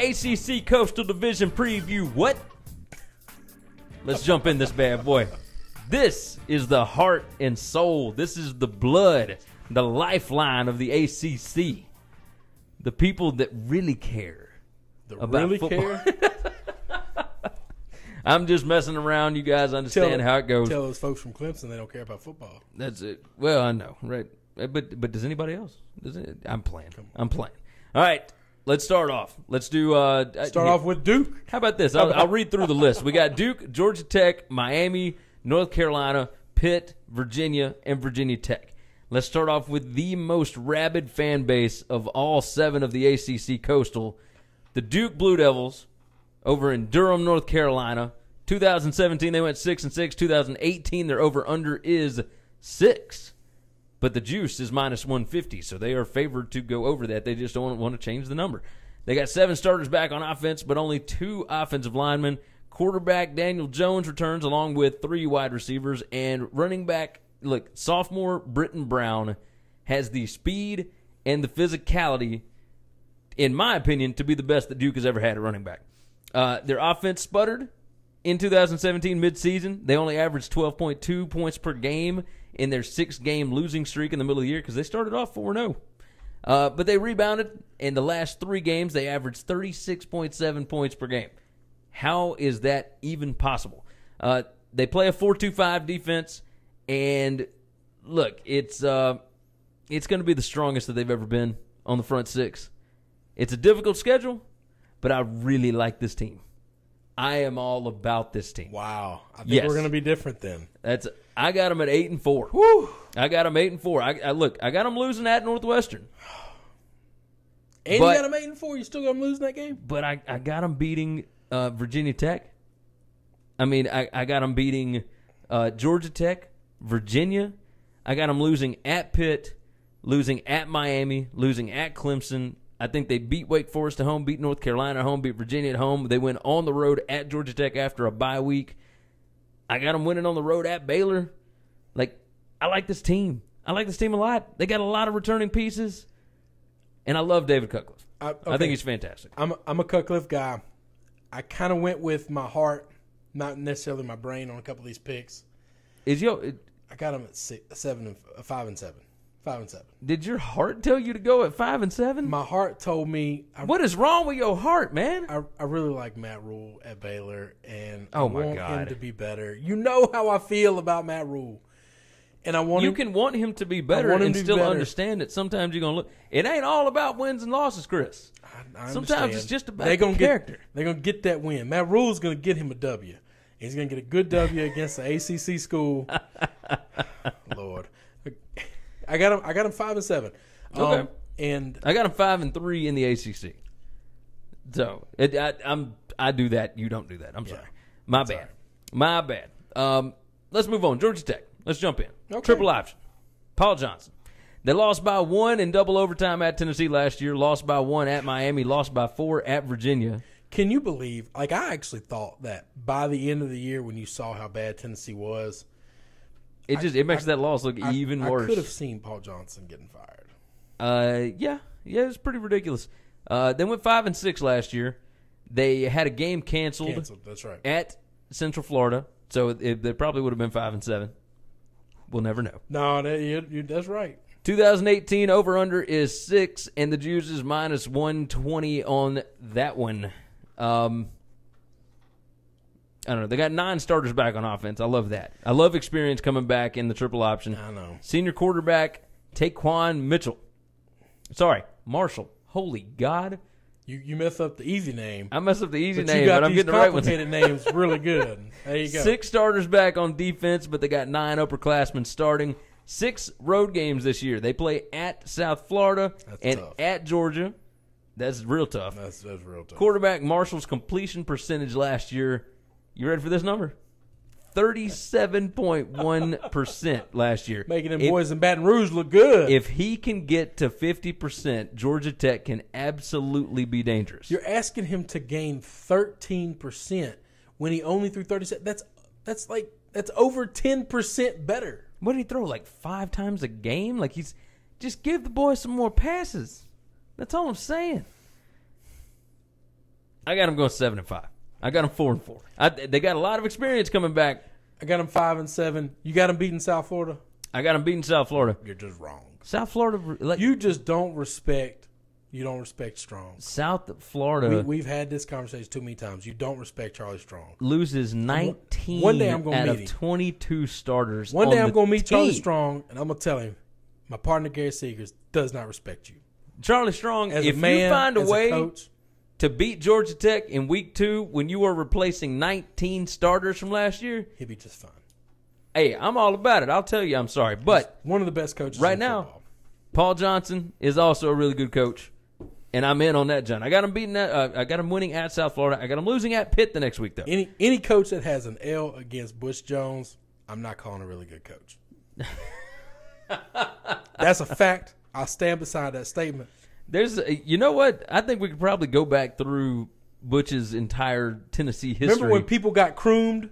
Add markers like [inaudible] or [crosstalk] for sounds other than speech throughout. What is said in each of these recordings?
ACC Coastal Division preview. What? Let's jump in this bad boy. This is the heart and soul. This is the blood, the lifeline of the ACC. The people that really care The about really football. care? [laughs] I'm just messing around. You guys understand how it goes. Tell those folks from Clemson they don't care about football. That's it. Well, I know, right? But but does anybody else? Does it? I'm playing. I'm playing. All right. Let's start off. Let's do. Uh, Start off with Duke. How about this? I'll, I'll read through the list. We got Duke, Georgia Tech, Miami, North Carolina, Pitt, Virginia, and Virginia Tech. Let's start off with the most rabid fan base of all seven of the ACC Coastal, the Duke Blue Devils, over in Durham, North Carolina. 2017 they went six and six. 2018 their over under is six, but the juice is minus 150, so they are favored to go over that. They just don't want to change the number. They got seven starters back on offense, but only two offensive linemen. Quarterback Daniel Jones returns along with three wide receivers and running back. Look, sophomore Brittain Brown has the speed and the physicality in my opinion, to be the best that Duke has ever had at running back. Uh, their offense sputtered in 2017 midseason. They only averaged 12.2 points per game in their six game losing streak in the middle of the year because they started off 4 0. Uh, but they rebounded. In the last three games, they averaged 36.7 points per game. How is that even possible? Uh, they play a 4 2 5 defense, and look, it's, uh, it's going to be the strongest that they've ever been on the front six. It's a difficult schedule, but I really like this team. I am all about this team. Wow. I think Yes. we're going to be different then. That's I got them at eight and four. Woo. I got them eight and four. I, I look, I got them losing at Northwestern, And But- you got them 8 and 4. You still got them losing that game? but I, I got them beating uh, Virginia Tech. I mean, I, I got them beating uh, Georgia Tech, Virginia. I got them losing at Pitt, losing at Miami, losing at Clemson. I think they beat Wake Forest at home, beat North Carolina at home, beat Virginia at home. They went on the road at Georgia Tech after a bye week. I got them winning on the road at Baylor. Like, I like this team. I like this team a lot. They got a lot of returning pieces, and I love David Cutcliffe. I, I think he's fantastic. I'm a, I'm a Cutcliffe guy. I kind of went with my heart, not necessarily my brain on a couple of these picks. Is yo? I got them at six, seven, and uh, five and seven, five and seven. Did your heart tell you to go at five and seven? My heart told me I, what is wrong with your heart, man? I, I really like Matt Rhule at Baylor, and Oh, I my want God. him to be better. You know how I feel about Matt Rhule, and I want You him. can want him to be better and be still better. understand that sometimes you're gonna look. It ain't all about wins and losses, Chris. I, I sometimes it's just about They the gonna character. Get, they're gonna get that win. Matt Rhule's gonna get him a W. He's gonna get a good W against the ACC school. [laughs] Lord, I got him. I got him five and seven. Um, Okay. and I got him five and three in the ACC. So it, I, I'm I do that. You don't do that. I'm sorry. My bad. My bad. Um, let's move on. Georgia Tech. Let's jump in. Okay. Triple option. Paul Johnson. They lost by one in double overtime at Tennessee last year. Lost by one at Miami. Lost by four at Virginia. can you believe? Like I actually thought that by the end of the year, when you saw how bad Tennessee was, It just it makes that loss look I- even worse. I could have seen Paul Johnson getting fired. Uh, yeah, yeah, it's pretty ridiculous. Uh, they went five and six last year. They had a game canceled, Canceled. That's right. at Central Florida, so it, they probably would have been five and seven. We'll never know. No, that, you, you, that's right. 2018 over under is six, and the juice is minus 120 on that one. Um, I don't know. They got nine starters back on offense. I love that. I love experience coming back in the triple option. I know. Senior quarterback TaQuon Mitchell. Sorry, Marshall. Holy God. You you mess up the easy name, I mess up the easy but name, you got but I'm getting the right complicated names really [laughs] good. There you go. Six starters back on defense, but they got nine upperclassmen starting. Six road games this year. They play at South Florida That's and tough. at Georgia. That's real tough. That's that's real tough. Quarterback Marshall's completion percentage last year. You ready for this number? Thirty-seven point one percent last year. Making them If- boys in Baton Rouge look good. If he can get to fifty percent, Georgia Tech can absolutely be dangerous. You're asking him to gain 13% when he only threw 37. That's that's like that's over 10% better. What did he throw? Like five times a game? Like he's just give the boy some more passes. That's all I'm saying. I got him going seven and five. I got them four and four. I, they got a lot of experience coming back. I got them five and seven. You got them beating South Florida. I got them beating South Florida. You're just wrong. South Florida, like, You just don't respect. You don't respect Strong. South Florida We, we've had this conversation too many times. You don't respect Charlie Strong. loses 19 one day I'm gonna out meet of him. 22 starters. One on day I'm gonna meet Charlie. Strong, and I'm gonna tell him, my partner Gary Segars does not respect you Charlie Strong, as if a man, you find a as way coach. To beat Georgia Tech in week two when you were replacing 19 starters from last year, He'd be just fine. hey, I'm all about it. I'll tell you I'm sorry. But One of the best coaches Right now. football. Paul Johnson is also a really good coach. And I'm in on that, John. I got him beating that. Uh, I got him winning at South Florida. I got him losing at Pitt the next week, though. Any any coach that has an L against Butch Jones, I'm not calling a really good coach. [laughs] That's a fact. I'll stand beside that statement. There's, a, you know what? I think we could probably go back through Butch's entire Tennessee history. Remember when people got croomed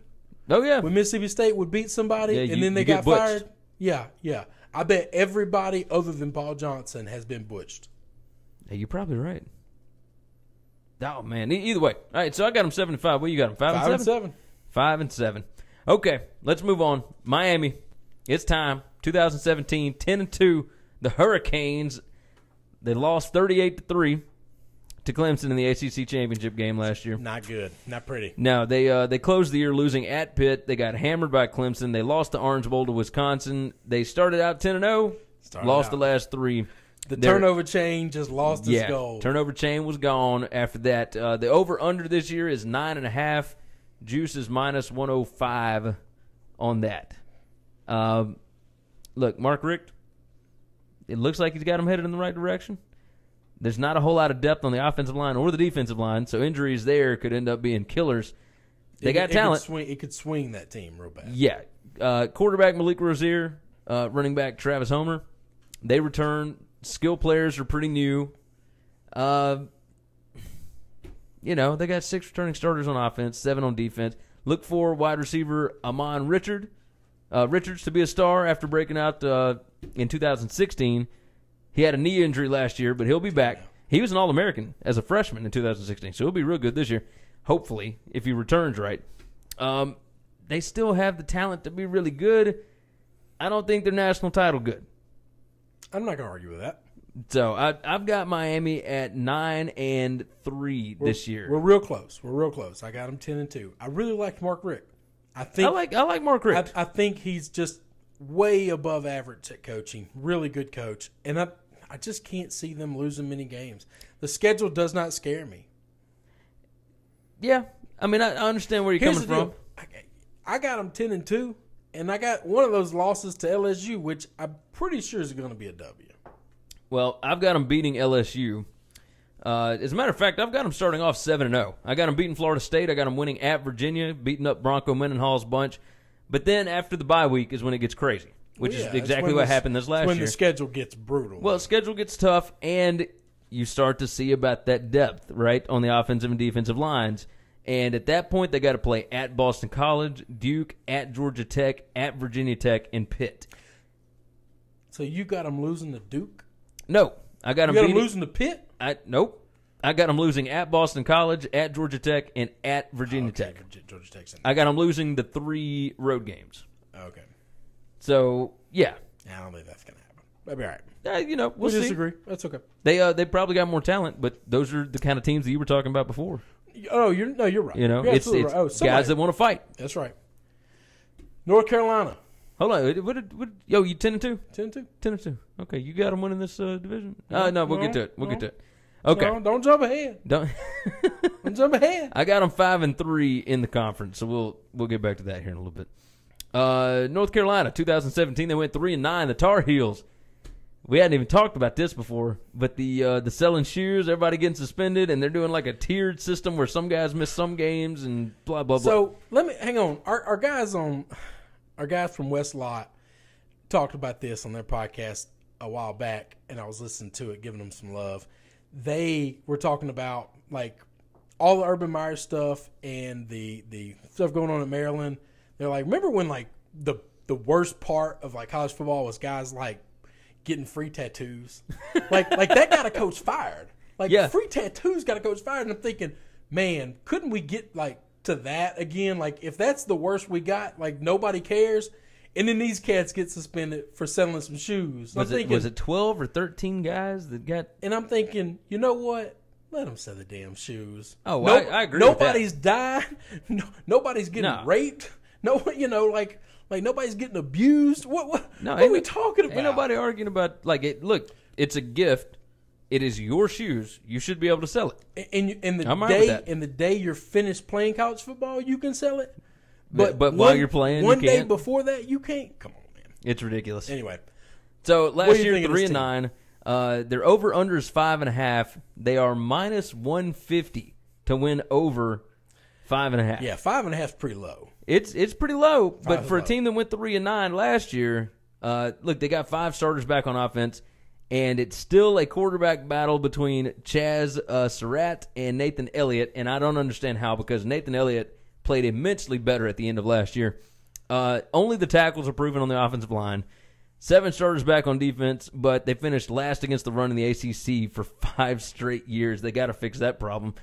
oh yeah, when Mississippi State would beat somebody Yeah, and you- then they got butched. fired? Yeah, yeah. I bet everybody other than Paul Johnson has been butched. Hey, you're probably right. Oh man, either way. All right, so I got him seven and five. What you got him? Five, Five and and seven. seven. Five and seven. Okay, let's move on. Miami, it's time. 2017, 10 and two. The Hurricanes. They lost 38 to three to Clemson in the ACC championship game last year. Not good. Not pretty. No, they uh, they closed the year losing at Pitt. They got hammered by Clemson. They lost the Orange Bowl to Wisconsin. They started out 10 and 0, Started lost out. the last three. The They're- turnover chain just lost its yeah, goal. turnover chain was gone after that. Uh, the over under this year is nine and a half. Juice is minus one hundred five on that. Um, look, Mark Richt. It looks like he's got him headed in the right direction. There's not a whole lot of depth on the offensive line or the defensive line, so injuries there could end up being killers. They It- got it could talent. swing, it could swing that team real bad. Yeah. Uh, quarterback Malik Rosier, uh, running back Travis Homer. They return. Skill players are pretty new. Uh, you know, they got six returning starters on offense, seven on defense. Look for wide receiver Ahmmon Richard. Uh, Richards to be a star after breaking out uh, in 2016. He had a knee injury last year, but he'll be back. He was an All American as a freshman in 2016, so he'll be real good this year, hopefully, if he returns right. Um, they still have the talent to be really good. I don't think they're national title good. I'm not going to argue with that. So I, I've got Miami at nine and three this year. We're real close. We're real close. I got them 10 and 2. I really liked Mark Richt. I think I like I like Mark I, Richt. I think he's just way above average at coaching. Really good coach. And I I just can't see them losing many games. The schedule does not scare me. yeah, I mean I, I understand where you're Here's coming from. I, I got them 10 and 2 and I got one of those losses to LSU which I'm pretty sure is going to be a W. Well, I've got them beating LSU. Uh, as a matter of fact, I've got them starting off seven and zero. I got them beating Florida State. I got them winning at Virginia, beating up Bronco Mendenhall's bunch. But then after the bye week is when it gets crazy, which Well, yeah, is exactly what the- happened this last when year. When the schedule gets brutal. Well, schedule gets tough, and you start to see about that depth, right, on the offensive and defensive lines. And at that point, they got to play at Boston College, Duke, at Georgia Tech, at Virginia Tech, and Pitt. so you got them losing to Duke? No, I got You them got them losing the pit. I, nope, I got them losing at Boston College, at Georgia Tech, and at Virginia Okay, Tech. Georgia Tech's. I got them losing the three road games. Okay. So yeah, I don't think that's going to happen. That'd be all right. uh, you know, we'll We see. disagree. That's okay. They uh, they probably got more talent, but those are the kind of teams that you were talking about before. Oh, you're no, you're right. You know, You're it's, it's right. Oh, guys that want to fight. That's right. North Carolina, Hold on, what, what, what, yo, you ten and two, 10 2. ten and two. Okay, you got them winning this uh, division. Uh, no, we'll no, get to it. We'll get to it. Okay, No, don't jump ahead. don't. [laughs] Don't jump ahead. I got them five and three in the conference, so we'll we'll get back to that here in a little bit. Uh, North Carolina, 2017, they went three and nine. The Tar Heels. We hadn't even talked about this before, but the uh, the selling shoes, everybody getting suspended, and they're doing like a tiered system where some guys miss some games and blah blah blah. So let me hang on. Our, our guys on, our guys from West Lot talked about this on their podcast a while back, and I was listening to it, giving them some love. They were talking about like all the Urban Meyer stuff and the the stuff going on in Maryland. They're like, remember when like the the worst part of like college football was guys like getting free tattoos, [laughs] like like that got a coach fired. Like Yeah. free tattoos got a coach fired, and I'm thinking, man, couldn't we get like to that again? Like if that's the worst we got, like nobody cares. And then these cats get suspended for selling some shoes. Was I'm it thinking, was it twelve or thirteen guys that got? and I'm thinking, you know what? Let them sell the damn shoes. Oh, No- I- I agree. Nobody's died. [laughs] No, nobody's getting No. raped. No, [laughs] you know, like like nobody's getting abused. What what, No, what are we talking about? Ain't nobody arguing about like it. Look, it's a gift. It is your shoes. You should be able to sell it. And you, and the I'm right day that. and the day you're finished playing college football, you can sell it. But- but while you're playing, you one day can't? before that, you can't. Come on, man. It's ridiculous. Anyway, So last year, three and team? nine. Uh, their over under is five and a half. They are minus one fifty to win over five and a half. yeah, five and a half is pretty low. It's it's pretty low, but is for a team that went three and nine last year, uh, look, they got five starters back on offense, and it's still a quarterback battle between Chazz uh, Surratt and Nathan Elliott, and I don't understand how because Nathan Elliott played immensely better at the end of last year. Uh, only the tackles are proven on the offensive line. Seven starters back on defense, but they finished last against the run in the ACC for [laughs] five straight years. They got to fix that problem.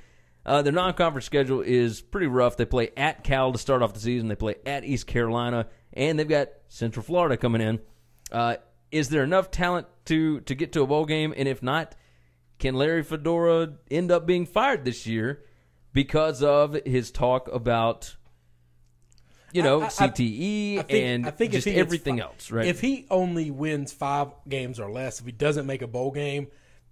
Uh, their non-conference schedule is pretty rough. They play at Cal to start off the season. They play at East Carolina, and they've got Central Florida coming in. Uh, is there enough talent to to get to a bowl game? And if not, can Larry Fedora end up being fired this year because of his talk about you know I- I- CTE I think, and I think just if he gets everything else? Right? If he only wins five games or less, if he doesn't make a bowl game,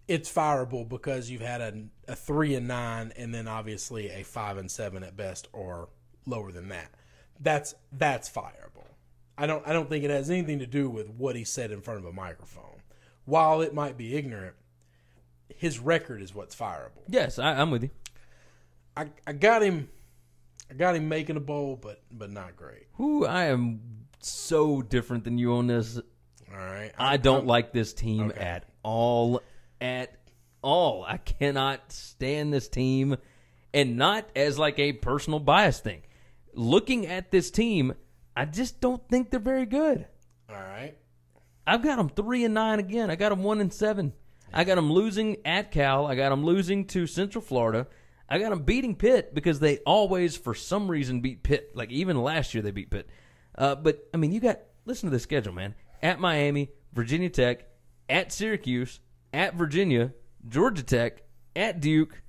it's fireable because you've had a, a three and nine, and then obviously a five and seven at best, or lower than that. That's that's fireable. I don't I don't think it has anything to do with what he said in front of a microphone. While it might be ignorant, his record is what's fireable. yes, I, I'm with you. I, I got him, I got him making a bowl, but but not great. Who I am so different than you on this. All right, I don't like this team Okay. at all. At all. I cannot stand this team. And not as like a personal bias thing. Looking at this team, I just don't think they're very good. All right. I've got them three and nine again. I got them one and seven. I got them losing at Cal. I got them losing to Central Florida. I got them beating Pitt because they always, for some reason, beat Pitt. Like even last year, they beat Pitt. Uh, but I mean, you got listen to the schedule, man. At Miami, Virginia Tech, at Syracuse, at Virginia, Georgia Tech, at Duke,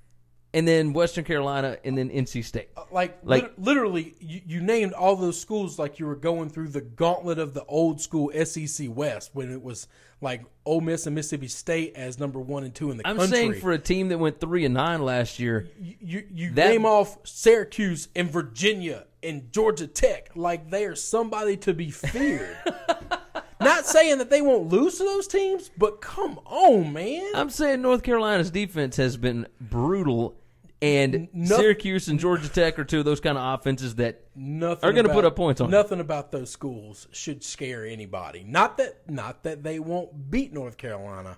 and then Western Carolina, and then NC State. like, Like- lit- literally you, you named all those schools like you were going through the gauntlet of the old school SEC West when it was like Ole Miss and Mississippi State as number one and two in the country. I'm country. saying for a team that went three and nine last year, you you, you That- name off Syracuse and Virginia and Georgia Tech like they are somebody to be feared. [laughs] Not saying that they won't lose to those teams, but come on, man. I'm saying North Carolina's defense has been brutal, and no- Syracuse and Georgia Tech are two of those kind of offenses that nothing Are gonna put up points on you. nothing about those schools should scare anybody. Not that not that they won't beat North Carolina,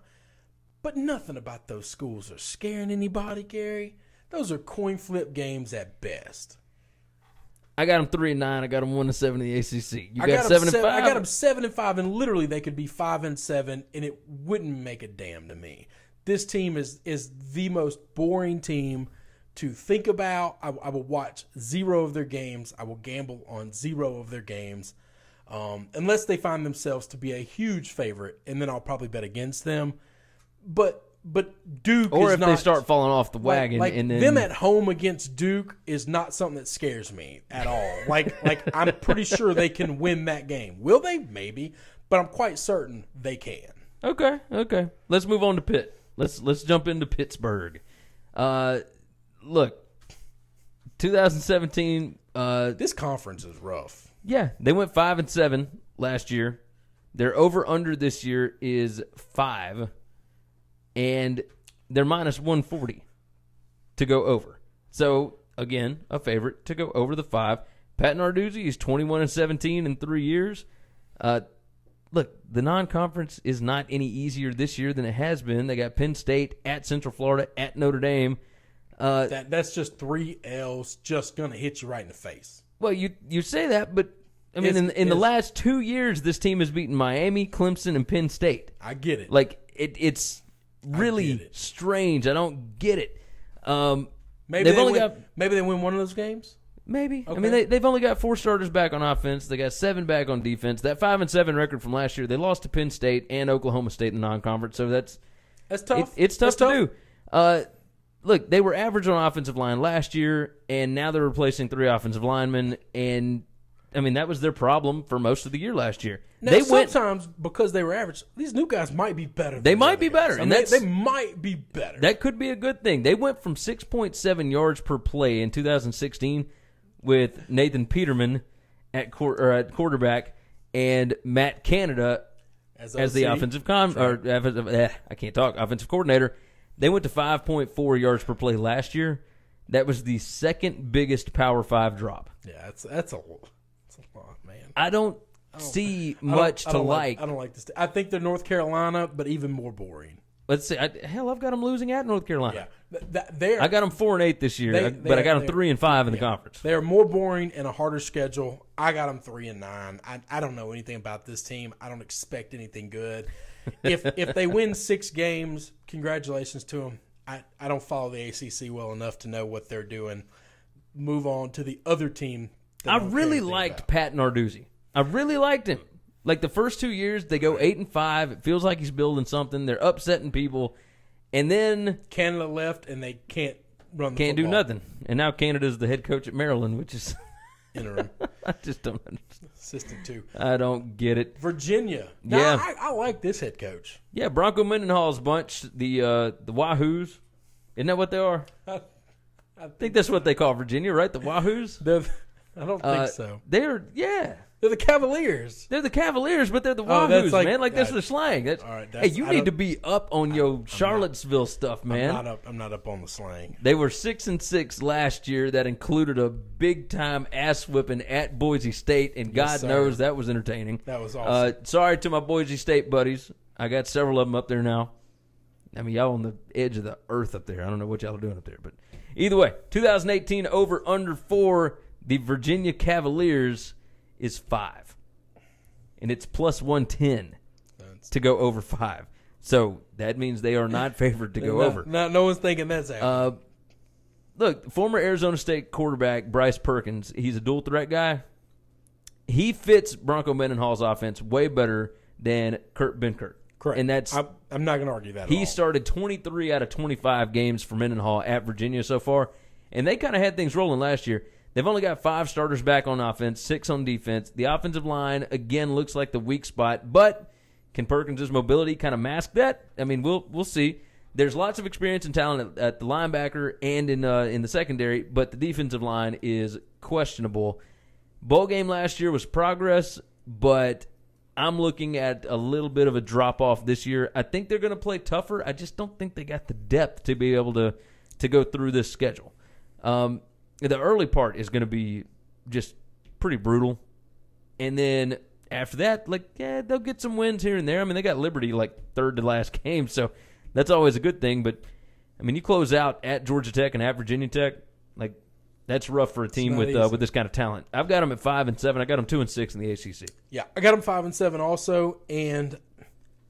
but nothing about those schools are scaring anybody, Gary. Those are coin flip games at best. I got them three and nine. I got them one and seven in the ACC. You I got, got 'em seven and seven- five. I got them seven and five, and literally they could be five and seven, and it wouldn't make a damn to me. This team is is the most boring team to think about. I, I will watch zero of their games. I will gamble on zero of their games, um, unless they find themselves to be a huge favorite, and then I'll probably bet against them. But but Duke or is if they start falling off the like, wagon, like and then them at home against Duke is not something that scares me at all. Like [laughs] like I'm pretty sure they can win that game. Will they? Maybe, but I'm quite certain they can. okay, okay. Let's move on to Pitt. Let's let's jump into Pittsburgh. Uh, look, 2017. Uh, This conference is rough. Yeah, they went five and seven last year. Their over under this year is five, and they're minus one forty to go over. So again, a favorite to go over the five. Pat Narduzzi is twenty one and seventeen in three years. Uh, look, the non conference is not any easier this year than it has been. They got Penn State at Central Florida at Notre Dame. Uh, That that's just three L's, just gonna hit you right in the face. Well, you you say that, but I mean, It's- in, in the last two years, this team has beaten Miami, Clemson, and Penn State. I get it. Like it, it's really get it. strange. I don't get it. Um, Maybe They've they only win, got- maybe they win one of those games. Maybe. I mean, they, they've only got four starters back on offense. They got seven back on defense. That five and seven record from last year, they lost to Penn State and Oklahoma State in the non-conference. So that's That's it, tough. it's tough That's to do. Uh, look, they were average on offensive line last year, and now they're replacing three offensive linemen. And I mean, that was their problem for most of the year last year. Now, they went. sometimes because they were average, these new guys might be better. They might be guys. better, I and mean, they might be better. That could be a good thing. They went from 6.7 yards per play in 2016 with Nathan Peterman at, or at quarterback and Matt Canada as the offensive con or offensive, eh, I can't talk offensive coordinator. They went to 5.4 yards per play last year. That was the second biggest Power Five drop. Yeah, that's that's a that's a lot, man. I don't see I don't- much I to don't like. I don't like this. I think they're North Carolina, but even more boring. Let's see. I, hell, I've got them losing at North Carolina. Yeah, Th- th- they're I got them four and eight this year, They- they but I got them three and five in the conference. They are more boring and a harder schedule. I got them three and nine. I, I don't know anything about this team. I don't expect anything good. If if they win six games, congratulations to them. I, I don't follow the ACC well enough to know what they're doing. Move on to the other team. I really liked about. Pat Narduzzi. I really liked him. Like the first two years, they go eight and five. It feels like he's building something. They're upsetting people, and then Canada left and they can't run. The can't do nothing. And now Canada's the head coach at Maryland, which is Interim [laughs] I just don't. understand. assistant too. I don't get it. Virginia. Now, Yeah. I, I like this head coach. Yeah, Bronco Mendenhall's bunch, the uh, the Wahoos. Isn't that what they are? [laughs] I, I think that's what they call Virginia, right? The Wahoos. they're, I don't think Uh, so. They're yeah. They're the Cavaliers. They're the Cavaliers, but they're the Oh, Wahoos, that's like- man. Like that's uh, the slang. That's, all right, hey, you I need don't- to be up on your Charlottesville stuff, man. I'm not up. I'm not up on the slang. They were six and six last year. That included a big time ass whipping at Boise State, and God sir. knows that was entertaining. That was Uh, awesome. sorry to my Boise State buddies. I got several of them up there now. I mean, y'all on the edge of the earth up there. I don't know what y'all are doing up there, but either way, 2018 over under for the Virginia Cavaliers is five, and it's plus 110 to go over five. So that means they are not favored to [laughs] go no, over. No, no one's thinking that's happening. Uh, look, former Arizona State quarterback Bryce Perkins, he's a dual threat guy. He fits Bronco Mendenhall's offense way better than Kurt Benkert. Correct. And that's I'm, I'm not going to argue that. at he started 23 out of 25 games for Mendenhall at Virginia so far, and they kind of had things rolling last year. They've only got five starters back on offense, six on defense. The offensive line again looks like the weak spot, but can Perkins' mobility kind of mask that? I mean, we'll we'll see. There's lots of experience and talent at, at the linebacker and in uh, in the secondary, but the defensive line is questionable. Bowl game last year was progress, but I'm looking at a little bit of a drop off this year. I think they're going to play tougher. I just don't think they got the depth to be able to to go through this schedule. Um, the early part is going to be just pretty brutal, and then after that, like yeah, they'll get some wins here and there. I mean, they got Liberty like third to last [laughs] game, so that's always a good thing. But I mean, you close out at Georgia Tech and at Virginia Tech, like that's rough for a team with uh, with this kind of talent. I've got them at five and seven. I got them two and six in the ACC. Yeah, I got them five and seven also, and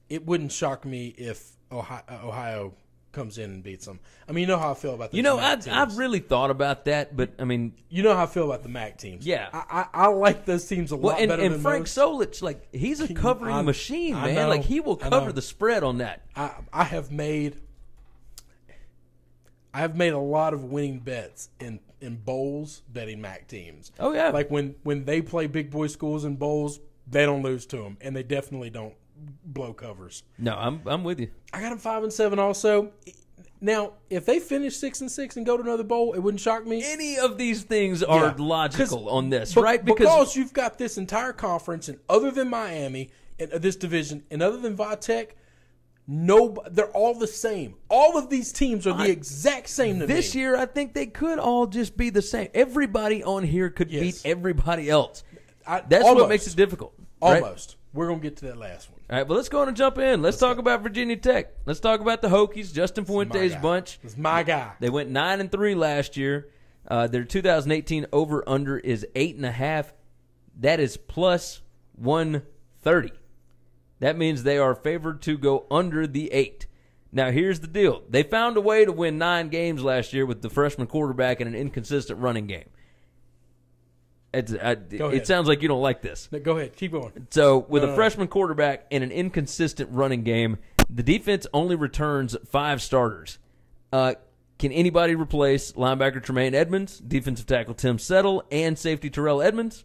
it wouldn't shock me if Ohio, Ohio comes in and beats them. I mean, you know how I feel about the You know, I. I've really thought about that, but I mean, you know how I feel about the MAC teams. Yeah. I, I, I like those teams a well, lot and, better and than Frank most. Solich, like he's a covering I- machine, man. know, like he will cover the spread on that. I, I have made I have made a lot of winning bets in in bowls betting MAC teams. Oh yeah, Like when when they play big boy schools in bowls, they don't lose to them, and they definitely don't blow covers. no, I'm I'm with you. I got them five and seven also. Now, if they finish six and six and go to another bowl, it wouldn't shock me. Any of these things are Yeah. logical on this, Be- right? Because, you've got this entire conference, and other than Miami, and uh, this division, and other than Vitek, no, they're all the same. All of these teams are the I- exact same this me. year, I think they could all just be the same. Everybody on here could Yes. beat everybody else. I- That's almost, what makes it difficult. right? Almost. We're gonna get to that last one. All right, well, let's go on and jump in. Let's, talk about Virginia Tech. Let's talk about the Hokies, Justin Fuente's bunch. It's my guy. They went nine and three last year. Uh, their 2018 over under is eight and a half. That is plus 130. That means they are favored to go under the eight. Now, here's the deal. They found a way to win nine games last year with the freshman quarterback and an inconsistent running game. It's, I, it sounds like you don't like this. No, go ahead, keep going. So, with No, a no, no. freshman quarterback and an inconsistent running game, the defense only returns five starters. Uh, can anybody replace linebacker Tremaine Edmunds, defensive tackle Tim Settle, and safety Terrell Edmunds?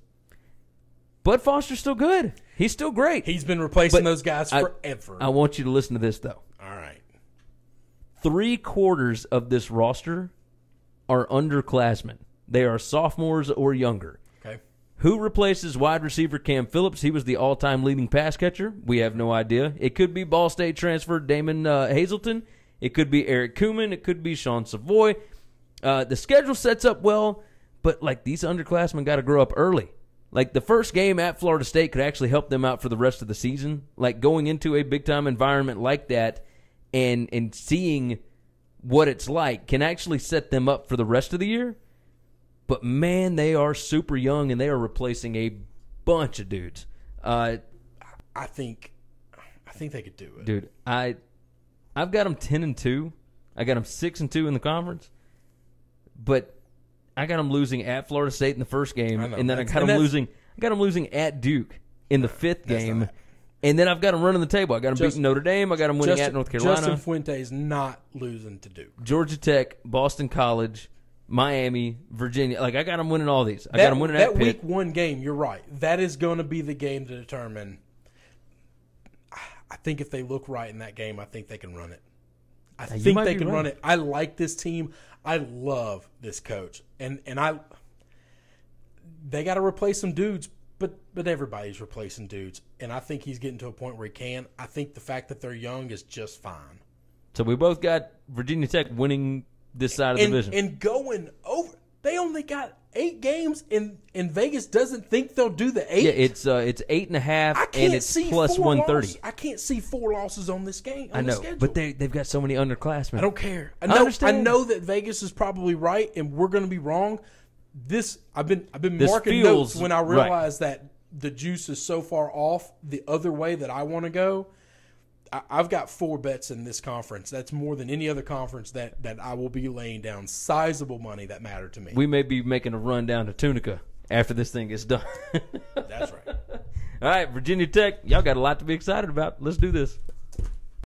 Bud Foster's still good. He's still great. He's been replacing But those guys I- forever. I want you to listen to this, though. All right. Three quarters of this roster are underclassmen. They are sophomores or younger. Who replaces wide receiver Cam Phillips? He was the all-time leading pass catcher. We have no idea. It could be Ball State transfer Damon uh, Hazelton. It could be Eric Kumah. It could be Sean Savoy. Uh, the schedule sets up well, but like these underclassmen got to grow up early. Like the first game at Florida State could actually help them out for the rest of the season. Like going into a big time environment like that, and and seeing what it's like can actually set them up for the rest of the year. But man, they are super young and they are replacing a bunch of dudes. Uh, I think, I think they could do it. dude, I, I've got them ten and two. I got them six and two in the conference, but I got them losing at Florida State in the first game, know. and then I got them losing. I got them losing at Duke in the fifth game, not- and then I've got them running the table. I got them beating Notre Dame. I got them winning Justin, at North Carolina, Justin Fuente's not losing to Duke. Georgia Tech, Boston College, Miami, Virginia. Like I got them winning all these. I got them winning that at Pitt. week one game. You're right. That is going to be the game to determine. I think if they look right in that game, I think they can run it. I you think they can right. run it. I like this team. I love this coach, and and I. They got to replace some dudes, but but everybody's replacing dudes, and I think he's getting to a point where he can. I think the fact that they're young is just fine. So we both got Virginia Tech winning this side of the and, division. and going over. They only got eight games, and and Vegas doesn't think they'll do the eight. yeah, it's uh, it's eight and a half, I can't and it's see plus one thirty. I can't see four losses on this game. On I know, but they they've got so many underclassmen. I don't care. I I know. I, understand. know that Vegas is probably right, and we're going to be wrong. This I've been I've been This marking feels notes when I right. realize that the juice is so far off the other way that I want to go. I've got four bets in this conference. That's more than any other conference that that I will be laying down sizable money that matter to me. We may be making a run down to Tunica after this thing gets done. That's right. [laughs] All right, Virginia Tech, y'all got a lot to be excited about. Let's do this.